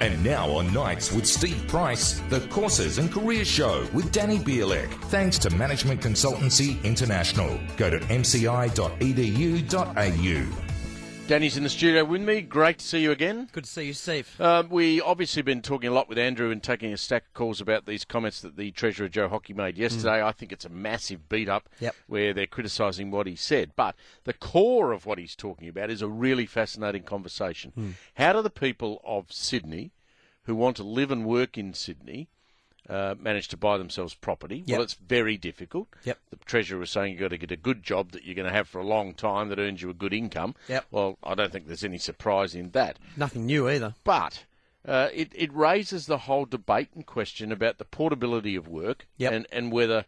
And now on Nights with Steve Price, the Courses and Career Show with Danny Bielik. Thanks to Management Consultancy International. Go to mci.edu.au. Danny's in the studio with me. Great to see you again. Good to see you, Steve. Um, we obviously been talking a lot with Andrew and taking a stack of calls about these comments that the Treasurer Joe Hockey made yesterday. Mm. I think it's a massive beat up yep. where they're criticising what he said. But the core of what he's talking about is a really fascinating conversation. Mm. How do the people of Sydney who want to live and work in Sydney uh, manage to buy themselves property. Yep. Well, it's very difficult. Yep. The treasurer was saying you've got to get a good job that you're going to have for a long time that earns you a good income. Yep. Well, I don't think there's any surprise in that. Nothing new either. But uh, it, it raises the whole debate and question about the portability of work yep. and, and whether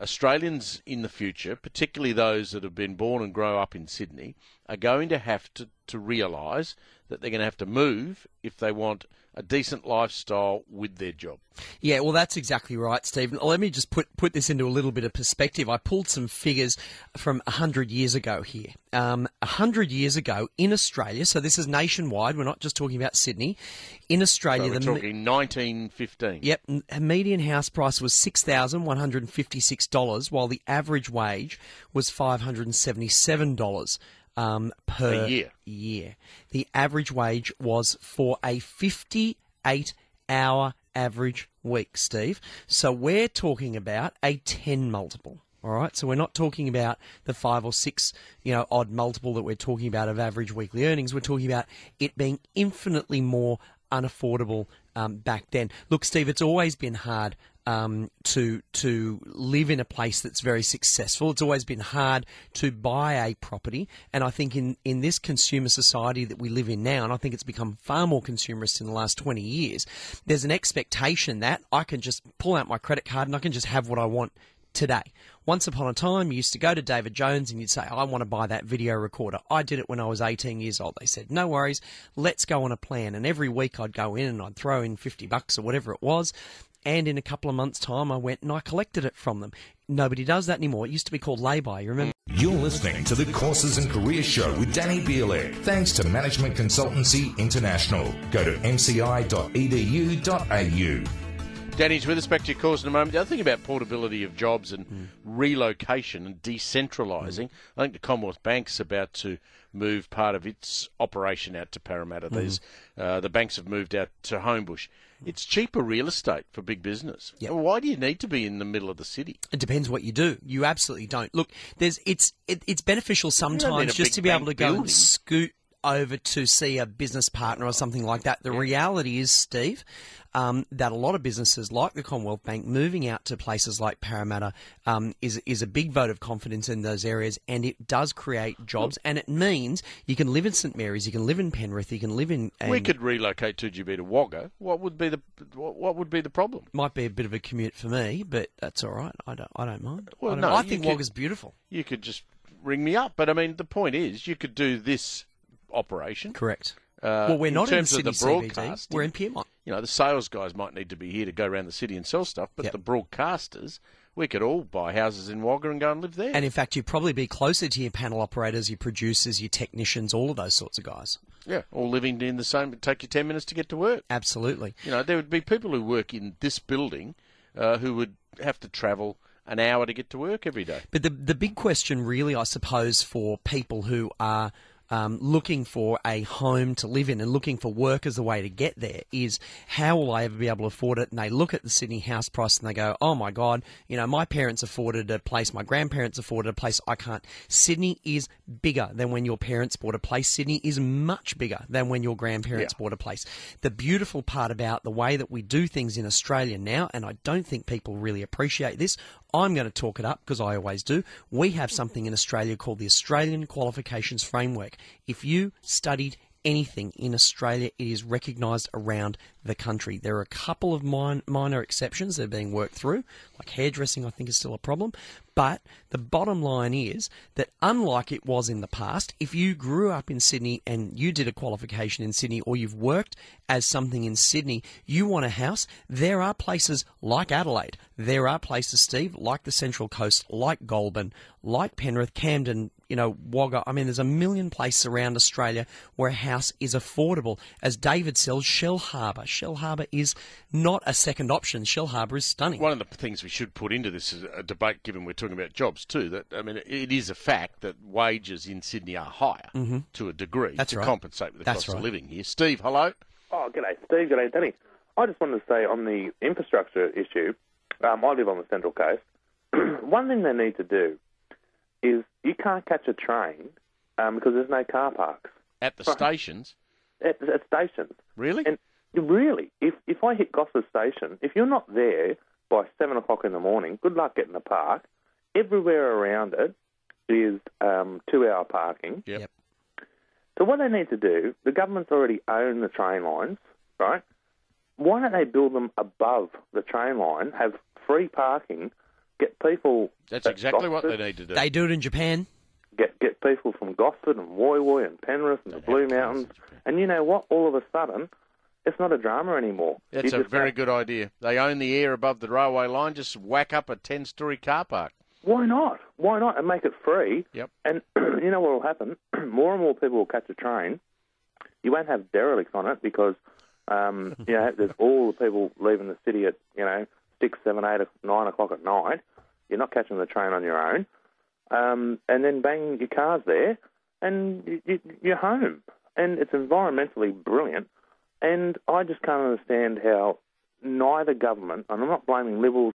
Australians in the future, particularly those that have been born and grow up in Sydney, are going to have to, to realise that they're going to have to move if they want a decent lifestyle with their job. Yeah, well, that's exactly right, Stephen. Let me just put, put this into a little bit of perspective. I pulled some figures from 100 years ago here. Um, 100 years ago in Australia, so this is nationwide, we're not just talking about Sydney. In Australia, so we're the, talking 1915. Yep, median house price was $6,156, while the average wage was $577 um, per year. year. The average wage was for a 58 hour average week, Steve. So we're talking about a 10 multiple. All right, so we're not talking about the five or six, you know, odd multiple that we're talking about of average weekly earnings. We're talking about it being infinitely more unaffordable um, back then. Look, Steve, it's always been hard um, to to live in a place that's very successful. It's always been hard to buy a property, and I think in in this consumer society that we live in now, and I think it's become far more consumerist in the last twenty years. There's an expectation that I can just pull out my credit card and I can just have what I want today. Once upon a time, you used to go to David Jones and you'd say, I want to buy that video recorder. I did it when I was 18 years old. They said, no worries, let's go on a plan. And every week I'd go in and I'd throw in 50 bucks or whatever it was and in a couple of months' time, I went and I collected it from them. Nobody does that anymore. It used to be called lay-by, you remember? You're listening to the Courses and Career Show with Danny Bielik. Thanks to Management Consultancy International. Go to mci.edu.au. Danny's with us. Back to your course in a moment. The other thing about portability of jobs and mm. relocation and decentralising, mm. I think the Commonwealth Bank's about to move part of its operation out to Parramatta. Mm. Uh, the banks have moved out to Homebush. It's cheaper real estate for big business. Yep. Why do you need to be in the middle of the city? It depends what you do. You absolutely don't. Look, there's it's it, it's beneficial sometimes just to be able to go building. and scoot over to see a business partner or something like that. The yeah. reality is, Steve, um, that a lot of businesses like the Commonwealth Bank moving out to places like Parramatta um, is is a big vote of confidence in those areas, and it does create jobs, and it means you can live in St Mary's, you can live in Penrith, you can live in. we could relocate 2GB to Wagga. What would be the what, what would be the problem? Might be a bit of a commute for me, but that's all right. I don't I don't mind. Well, I, don't no, I think could, Wagga's beautiful. You could just ring me up, but I mean the point is you could do this operation. Correct. Uh, well, we're not in, in Sydney of the broadcast. We're in Pyrmont. You know, the sales guys might need to be here to go around the city and sell stuff, but yep. the broadcasters, we could all buy houses in Wagga and go and live there. And in fact, you'd probably be closer to your panel operators, your producers, your technicians, all of those sorts of guys. Yeah, all living in the same. It'd take you ten minutes to get to work. Absolutely. You know, there would be people who work in this building uh, who would have to travel an hour to get to work every day. But the the big question, really, I suppose, for people who are um, looking for a home to live in and looking for work as a way to get there is how will I ever be able to afford it? And they look at the Sydney house price and they go, oh my God, you know, my parents afforded a place, my grandparents afforded a place, I can't. Sydney is bigger than when your parents bought a place. Sydney is much bigger than when your grandparents yeah. bought a place. The beautiful part about the way that we do things in Australia now, and I don't think people really appreciate this, I'm going to talk it up because I always do. We have something in Australia called the Australian Qualifications Framework. If you studied anything in Australia, it is recognised around the country. There are a couple of min- minor exceptions that are being worked through, like hairdressing, I think is still a problem. But the bottom line is that unlike it was in the past, if you grew up in Sydney and you did a qualification in Sydney or you've worked as something in Sydney, you want a house, there are places like Adelaide. There are places, Steve, like the Central Coast, like Goulburn, like Penrith, Camden, you know, Wagga. I mean, there's a million places around Australia where a house is affordable. As David sells Shellharbour. Shell Harbour is not a second option. Shellharbour is stunning. One of the things we should put into this is a debate, given we're talking about jobs too. That I mean, it is a fact that wages in Sydney are higher to a degree Mm-hmm. That's to right. compensate for the That's cost right. of living here. Steve, hello. Oh, g'day, Steve. G'day, Danny. I just wanted to say on the infrastructure issue, um, I live on the Central Coast. One thing they need to do is you can't catch a train um, because there's no car parks At the Right. stations, at, at stations. really? And really, if if I hit Gosford Station, if you're not there by seven o'clock in the morning, good luck getting a park. Everywhere around it is um, two-hour parking. Yep. Yep. So what they need to do, the government's already owned the train lines, right? Why don't they build them above the train line, have free parking, get people That's at exactly what they need to do. They do it in Japan. get get people from Gosford and Woy Woy and Penrith and the Don't Blue Mountains, and you know what? All of a sudden, it's not a drama anymore. That's You a very say, good idea. They own the air above the railway line. Just whack up a ten-story car park. Why not? Why not? And make it free. Yep. And you know what will happen? more and more people will catch a train. You won't have derelicts on it because um, you know there's all the people leaving the city at you know six, seven, eight, nine o'clock at night. You're not catching the train on your own, um, and then bang your cars there, and you, you, you're home. And it's environmentally brilliant. And I just can't understand how neither government, and I'm not blaming Liberals